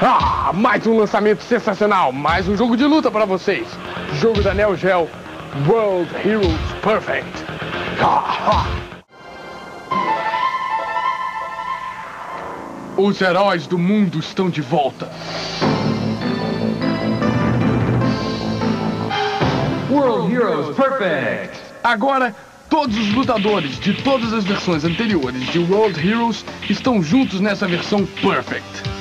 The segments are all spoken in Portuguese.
Ah, mais um lançamento sensacional, mais um jogo de luta para vocês. Jogo da Neo Geo World Heroes Perfect. Ah, ah. Os heróis do mundo estão de volta. World Heroes Perfect. Agora, todos os lutadores de todas as versões anteriores de World Heroes estão juntos nessa versão Perfect.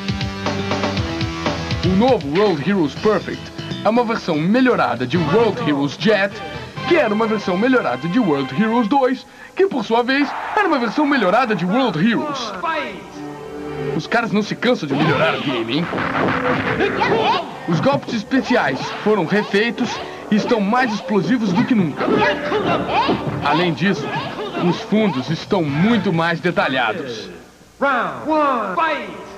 Novo World Heroes Perfect é uma versão melhorada de World Heroes Jet, que era uma versão melhorada de World Heroes 2, que por sua vez era uma versão melhorada de World Heroes. Os caras não se cansam de melhorar o game, hein? Os golpes especiais foram refeitos e estão mais explosivos do que nunca. Além disso, os fundos estão muito mais detalhados. Round one. Fight.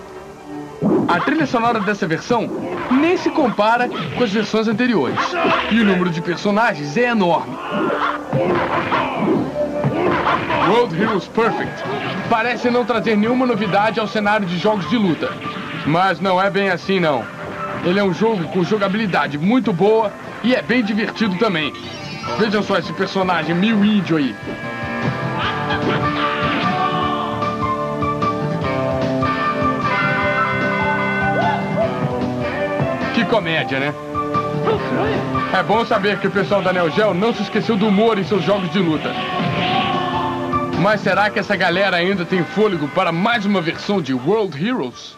A trilha sonora dessa versão nem se compara com as versões anteriores. E o número de personagens é enorme. World Heroes Perfect parece não trazer nenhuma novidade ao cenário de jogos de luta. Mas não é bem assim não. Ele é um jogo com jogabilidade muito boa e é bem divertido também. Vejam só esse personagem meio índio aí. Comédia, né? É bom saber que o pessoal da Neo Geo não se esqueceu do humor em seus jogos de luta. Mas será que essa galera ainda tem fôlego para mais uma versão de World Heroes?